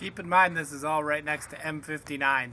Keep in mind this is all right next to M59.